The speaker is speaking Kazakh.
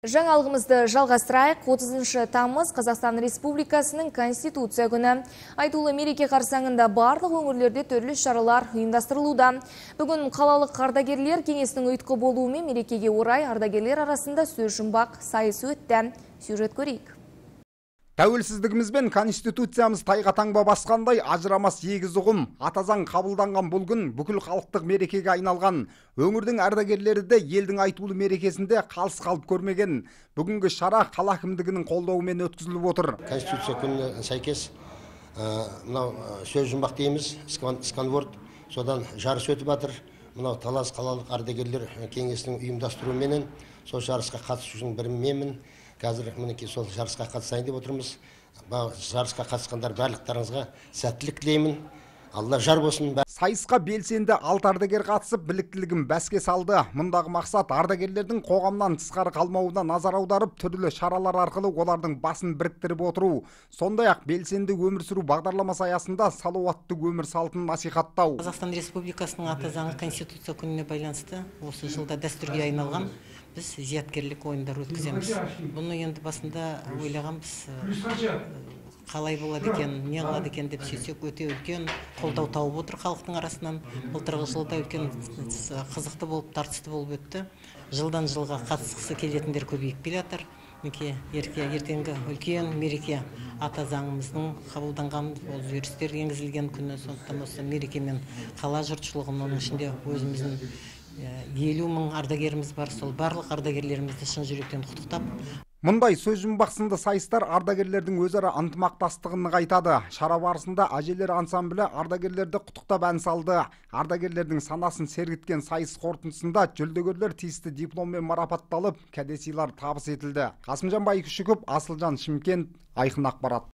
Жаңалығымызды жалғастырайық. 30 тамыз Қазақстан Республикасының Конституция күні. Айтулы мереке қарсаңында барлық өңірлерде түрлі шаралар ұйымдастырылуда. Бүгін қалалық ардагерлер кеңесінің ұйытқы болуымен мерекеге орай ардагерлер арасында сөз жұмбақ сайысы өтті. Сюжет көрейік. Тәуелсіздігіміз бен конституциямыз тайға таңба басқандай ажырамас егіз ұғым. Атазаң қабылданған бұл күн бүкіл халықтық мерекеге айналған. Өңірдің ардагерлері де елдің айтулы мерекесінде қалыс қалып көрмеген. Бүгінгі шара қала әкімдігінің қолдауымен өткізіліп отыр. Конституция күніне сәйкес мынау сөз жұмбақ дейміз. Сканворд. Содан жарыс өтіп жатыр. Мынау талас қалалық ардагерлер кеңесінің ұйымдастыруыменен сол жарысқа қатысушының бірі менмін. Қазір мінекей сол жарысқа қатысайын деп отырмыз. Жарысқа қатысқандар барлықтарыңызға сәттілік тілеймін. Алла жар болсын сайысқа белсенді алты ардагер қатысып біліктілігін бәске салды. Мұндағы мақсат ардагерлердің қоғамнан тысқары қалмауына назар аударып түрлі шаралар арқылы олардың басын біріктіріп отыру. Сондай ақ белсенді өмір сүру бағдарламасы аясында салауатты өмір салтын насихаттау. Қазақстан республикасының ата заңы конституция күніне байланысты осы жылда дәстүрге айналған біз зияткерлік ойындар өткіземіз. Бұны енді басында ойлағанбыз қалай болады екен не қылады екен деп сөйтсек өте үлкен қолдау тауып отыр халықтың арасынан. Былтырғы жылда үлкен қызықты болып тартысты болып өтті. Жылдан жылға қатысқысы келетіндер көбейіп келе жатыр мінекей ертеңгі үлкен мереке. Ата заңымыздың қабылданған өзгерістер енгізілген күні сондықтан осы мерекемен қала жұртшылығын оның ішінде өзіміздің елу мың ардагеріміз бар. Сол барлық ардагерлерімізді шын жүректен құттықтап Мұндай сөз жұмбақ сайыстар ардагерлердің өзара ынтымақтастығын нығайтады. Шара барысында әжелер ансамблі ардагерлерді құттықтап ән салды. Ардагерлердің санасын сергіткен сайыс қорытындысында жүлдегерлер тиісті дипломмен марапатталып, кәдесыйлар табыс етілді. Қасымжан Байкүшіков, Асылжан Шымкент, Айқын ақпарат.